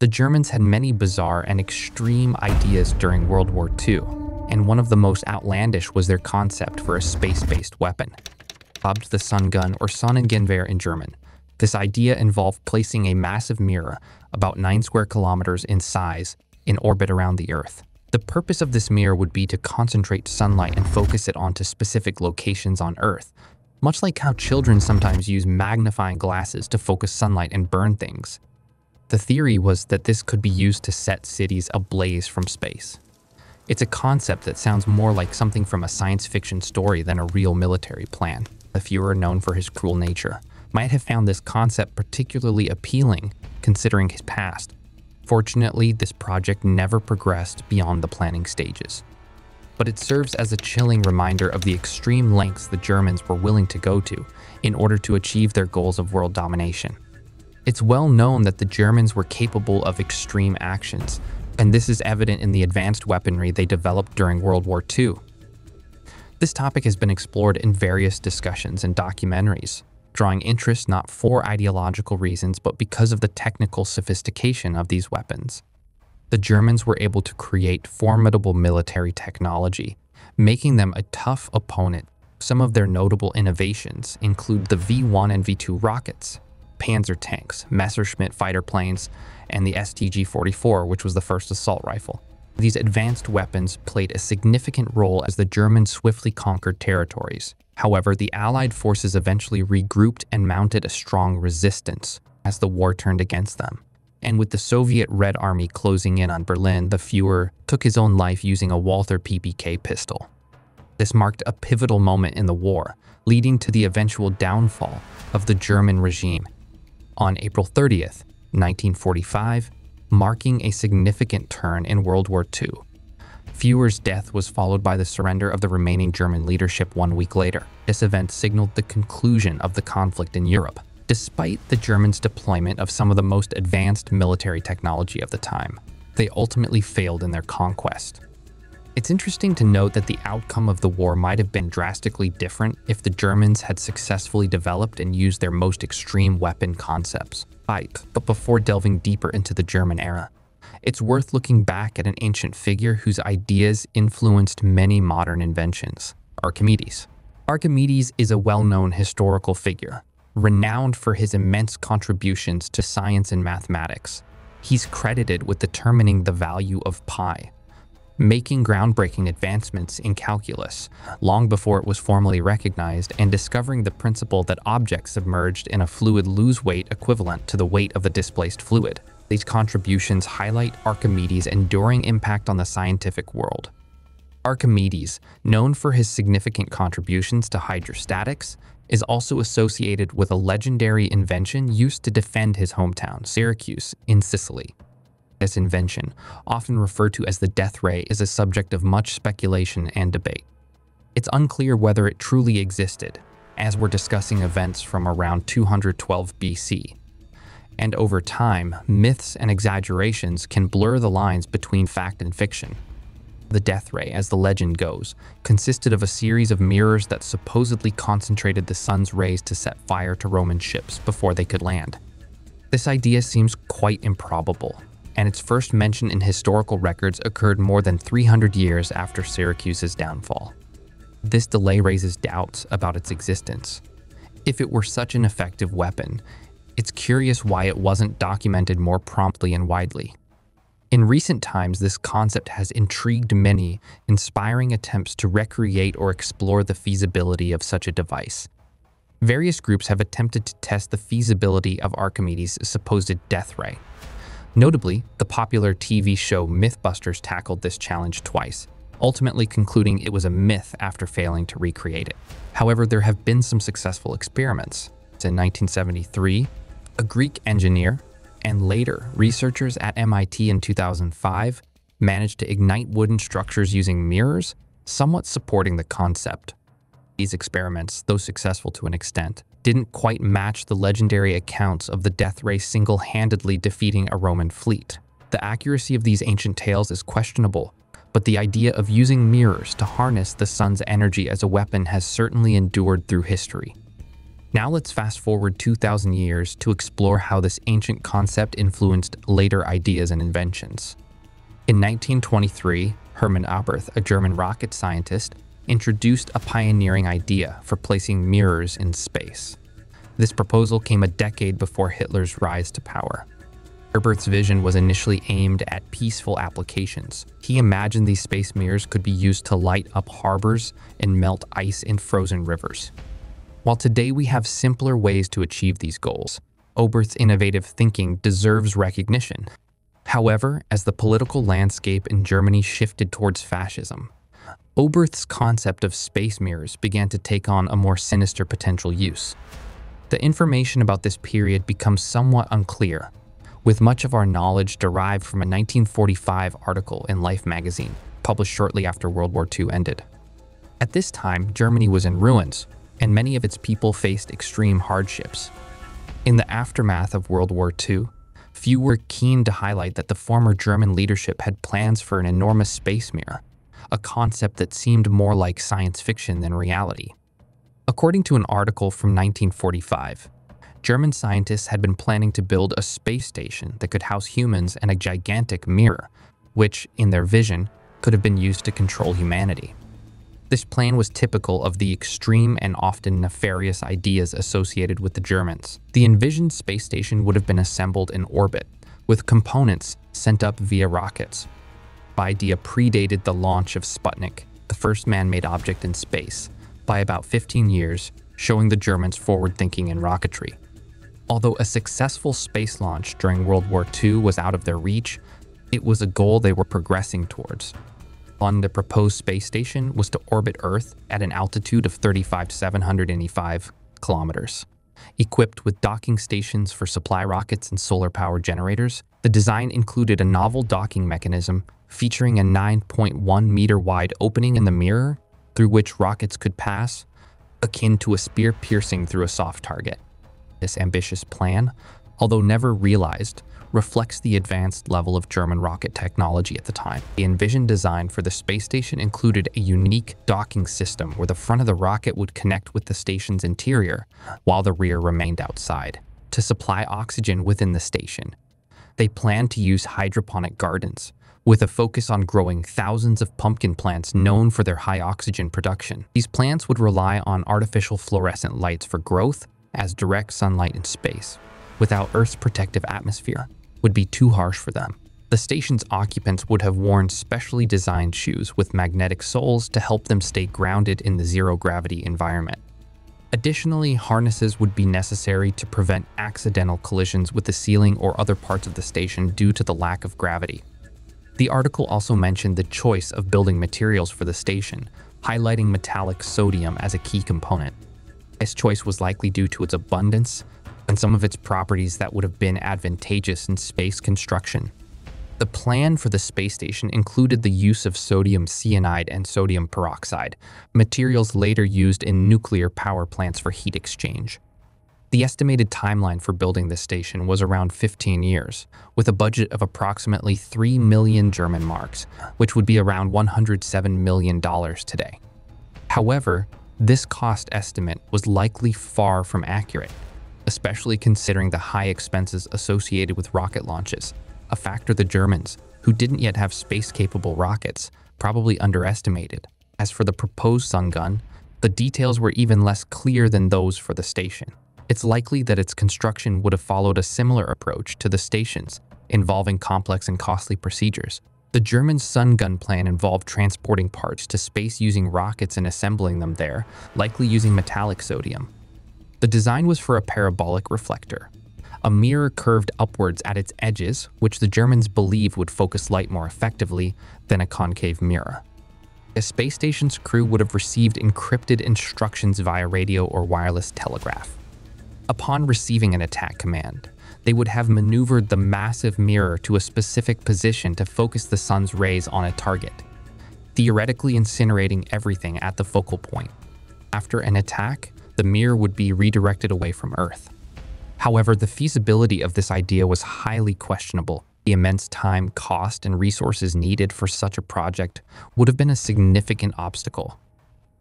The Germans had many bizarre and extreme ideas during World War II, and one of the most outlandish was their concept for a space-based weapon. Dubbed the Sun Gun or Sonnengewehr in German, this idea involved placing a massive mirror, about 9 square kilometers in size, in orbit around the Earth. The purpose of this mirror would be to concentrate sunlight and focus it onto specific locations on Earth, much like how children sometimes use magnifying glasses to focus sunlight and burn things. The theory was that this could be used to set cities ablaze from space. It's a concept that sounds more like something from a science fiction story than a real military plan. The Fuhrer, known for his cruel nature, might have found this concept particularly appealing considering his past. Fortunately, this project never progressed beyond the planning stages. But it serves as a chilling reminder of the extreme lengths the Germans were willing to go to in order to achieve their goals of world domination. It's well known that the Germans were capable of extreme actions, and this is evident in the advanced weaponry they developed during World War II. This topic has been explored in various discussions and documentaries, drawing interest not for ideological reasons but because of the technical sophistication of these weapons. The Germans were able to create formidable military technology, making them a tough opponent. Some of their notable innovations include the V-1 and V-2 rockets, Panzer tanks, Messerschmitt fighter planes, and the STG-44, which was the first assault rifle. These advanced weapons played a significant role as the Germans swiftly conquered territories. However, the Allied forces eventually regrouped and mounted a strong resistance as the war turned against them. And with the Soviet Red Army closing in on Berlin, the Fuhrer took his own life using a Walther PPK pistol. This marked a pivotal moment in the war, leading to the eventual downfall of the German regime. On April 30th, 1945, marking a significant turn in World War II. Fuhrer's death was followed by the surrender of the remaining German leadership one week later. This event signaled the conclusion of the conflict in Europe, despite the Germans' deployment of some of the most advanced military technology of the time. They ultimately failed in their conquest. It's interesting to note that the outcome of the war might have been drastically different if the Germans had successfully developed and used their most extreme weapon concepts but before delving deeper into the German era, it's worth looking back at an ancient figure whose ideas influenced many modern inventions Archimedes. Archimedes is a well known historical figure, renowned for his immense contributions to science and mathematics. He's credited with determining the value of pi, making groundbreaking advancements in calculus long before it was formally recognized and discovering the principle that objects submerged in a fluid lose weight equivalent to the weight of the displaced fluid. These contributions highlight Archimedes' enduring impact on the scientific world. Archimedes, known for his significant contributions to hydrostatics, is also associated with a legendary invention used to defend his hometown, Syracuse, in Sicily. This invention, often referred to as the death ray, is a subject of much speculation and debate. It's unclear whether it truly existed, as we're discussing events from around 212 BC. And over time, myths and exaggerations can blur the lines between fact and fiction. The death ray, as the legend goes, consisted of a series of mirrors that supposedly concentrated the sun's rays to set fire to Roman ships before they could land. This idea seems quite improbable, and its first mention in historical records occurred more than 300 years after Syracuse's downfall. This delay raises doubts about its existence. If it were such an effective weapon, it's curious why it wasn't documented more promptly and widely. In recent times, this concept has intrigued many, inspiring attempts to recreate or explore the feasibility of such a device. Various groups have attempted to test the feasibility of Archimedes' supposed death ray, Notably, the popular TV show Mythbusters tackled this challenge twice, ultimately concluding it was a myth after failing to recreate it. However, there have been some successful experiments. In 1973, a Greek engineer and later researchers at MIT in 2005 managed to ignite wooden structures using mirrors, somewhat supporting the concept. These experiments, though successful to an extent, didn't quite match the legendary accounts of the death ray single-handedly defeating a Roman fleet. The accuracy of these ancient tales is questionable, but the idea of using mirrors to harness the sun's energy as a weapon has certainly endured through history. Now let's fast forward 2,000 years to explore how this ancient concept influenced later ideas and inventions. In 1923, Hermann Oberth, a German rocket scientist, introduced a pioneering idea for placing mirrors in space. This proposal came a decade before Hitler's rise to power. Oberth's vision was initially aimed at peaceful applications. He imagined these space mirrors could be used to light up harbors and melt ice in frozen rivers. While today we have simpler ways to achieve these goals, Oberth's innovative thinking deserves recognition. However, as the political landscape in Germany shifted towards fascism, Oberth's concept of space mirrors began to take on a more sinister potential use. The information about this period becomes somewhat unclear, with much of our knowledge derived from a 1945 article in Life magazine, published shortly after World War II ended. At this time, Germany was in ruins, and many of its people faced extreme hardships. In the aftermath of World War II, few were keen to highlight that the former German leadership had plans for an enormous space mirror, a concept that seemed more like science fiction than reality. According to an article from 1945, German scientists had been planning to build a space station that could house humans and a gigantic mirror, which, in their vision, could have been used to control humanity. This plan was typical of the extreme and often nefarious ideas associated with the Germans. The envisioned space station would have been assembled in orbit, with components sent up via rockets. Idea predated the launch of Sputnik, the first man-made object in space, by about 15 years, showing the Germans forward thinking in rocketry. Although a successful space launch during World War II was out of their reach, it was a goal they were progressing towards on the proposed space station was to orbit Earth at an altitude of 35,785 kilometers. Equipped with docking stations for supply rockets and solar power generators, the design included a novel docking mechanism featuring a 9.1 meter wide opening in the mirror through which rockets could pass, akin to a spear piercing through a soft target. This ambitious plan, although never realized, reflects the advanced level of German rocket technology at the time. The envisioned design for the space station included a unique docking system where the front of the rocket would connect with the station's interior, while the rear remained outside, to supply oxygen within the station. They planned to use hydroponic gardens, with a focus on growing thousands of pumpkin plants known for their high oxygen production. These plants would rely on artificial fluorescent lights for growth as direct sunlight in space, without Earth's protective atmosphere would be too harsh for them. The station's occupants would have worn specially designed shoes with magnetic soles to help them stay grounded in the zero-gravity environment. Additionally, harnesses would be necessary to prevent accidental collisions with the ceiling or other parts of the station due to the lack of gravity. The article also mentioned the choice of building materials for the station, highlighting metallic sodium as a key component. This choice was likely due to its abundance, and some of its properties that would have been advantageous in space construction. The plan for the space station included the use of sodium cyanide and sodium peroxide, materials later used in nuclear power plants for heat exchange. The estimated timeline for building this station was around 15 years, with a budget of approximately 3 million German marks, which would be around $107 million today. However, this cost estimate was likely far from accurate, especially considering the high expenses associated with rocket launches, a factor the Germans, who didn't yet have space-capable rockets, probably underestimated. As for the proposed sun gun, the details were even less clear than those for the station. It's likely that its construction would have followed a similar approach to the stations, involving complex and costly procedures. The German sun gun plan involved transporting parts to space using rockets and assembling them there, likely using metallic sodium. The design was for a parabolic reflector, a mirror curved upwards at its edges, which the Germans believed would focus light more effectively than a concave mirror. A space station's crew would have received encrypted instructions via radio or wireless telegraph. Upon receiving an attack command, they would have maneuvered the massive mirror to a specific position to focus the sun's rays on a target, theoretically incinerating everything at the focal point. After an attack, the mirror would be redirected away from Earth. However, the feasibility of this idea was highly questionable. The immense time, cost, and resources needed for such a project would have been a significant obstacle.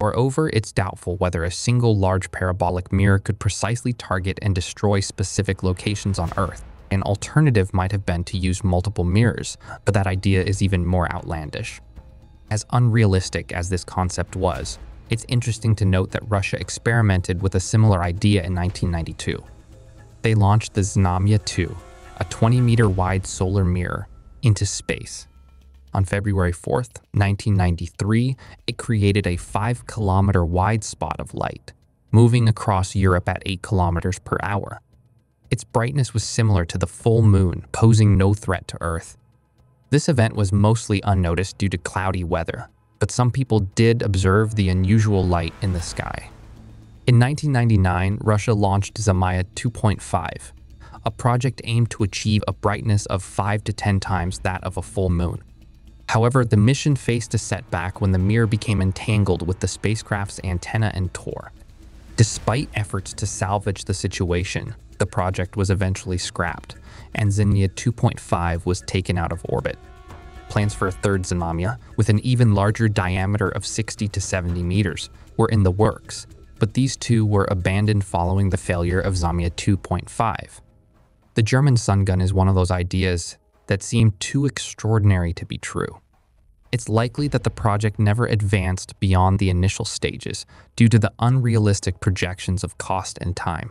Moreover, it's doubtful whether a single large parabolic mirror could precisely target and destroy specific locations on Earth. An alternative might have been to use multiple mirrors, but that idea is even more outlandish. As unrealistic as this concept was, it's interesting to note that Russia experimented with a similar idea in 1992. They launched the Znamya 2, a 20 meter wide solar mirror, into space. On February 4th, 1993, it created a 5 kilometer wide spot of light, moving across Europe at 8 kilometers per hour. Its brightness was similar to the full moon, posing no threat to Earth. This event was mostly unnoticed due to cloudy weather, but some people did observe the unusual light in the sky. In 1999, Russia launched Znamya 2.5, a project aimed to achieve a brightness of 5 to 10 times that of a full moon. However, the mission faced a setback when the mirror became entangled with the spacecraft's antenna and tore. Despite efforts to salvage the situation, the project was eventually scrapped, and Znamya 2.5 was taken out of orbit. Plans for a third Znamya, with an even larger diameter of 60 to 70 meters, were in the works, but these two were abandoned following the failure of Znamya 2.5. The German sun gun is one of those ideas that seemed too extraordinary to be true. It's likely that the project never advanced beyond the initial stages due to the unrealistic projections of cost and time.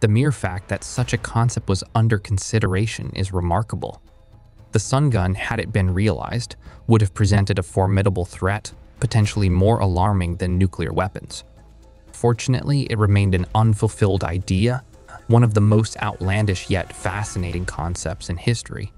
The mere fact that such a concept was under consideration is remarkable. The sun gun, had it been realized, would have presented a formidable threat, potentially more alarming than nuclear weapons. Fortunately, it remained an unfulfilled idea one of the most outlandish yet fascinating concepts in history.